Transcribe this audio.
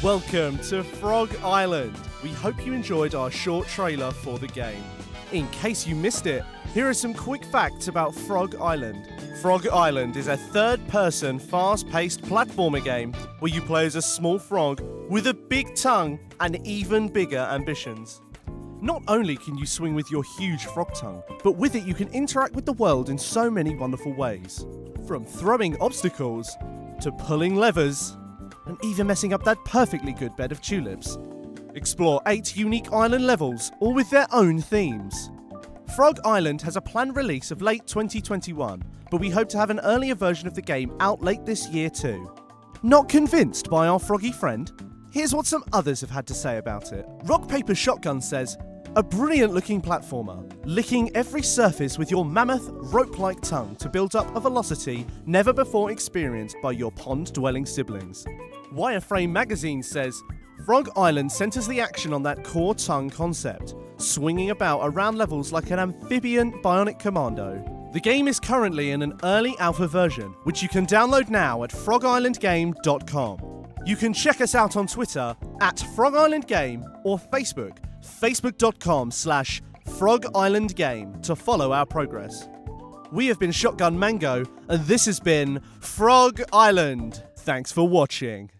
Welcome to Frog Island. We hope you enjoyed our short trailer for the game. In case you missed it, here are some quick facts about Frog Island. Frog Island is a third person, fast paced platformer game where you play as a small frog with a big tongue and even bigger ambitions. Not only can you swing with your huge frog tongue, but with it you can interact with the world in so many wonderful ways. From throwing obstacles to pulling levers and even messing up that perfectly good bed of tulips. Explore eight unique island levels, all with their own themes. Frog Island has a planned release of late 2021, but we hope to have an earlier version of the game out late this year too. Not convinced by our froggy friend? Here's what some others have had to say about it. Rock Paper Shotgun says, a brilliant looking platformer, licking every surface with your mammoth, rope like tongue to build up a velocity never before experienced by your pond dwelling siblings. Wireframe magazine says, Frog Island centers the action on that core tongue concept, swinging about around levels like an amphibian bionic commando. The game is currently in an early alpha version, which you can download now at frogislandgame.com. You can check us out on Twitter at Frog Island Game or Facebook, facebook.com slash Frog Island Game to follow our progress. We have been Shotgun Mango, and this has been Frog Island. Thanks for watching.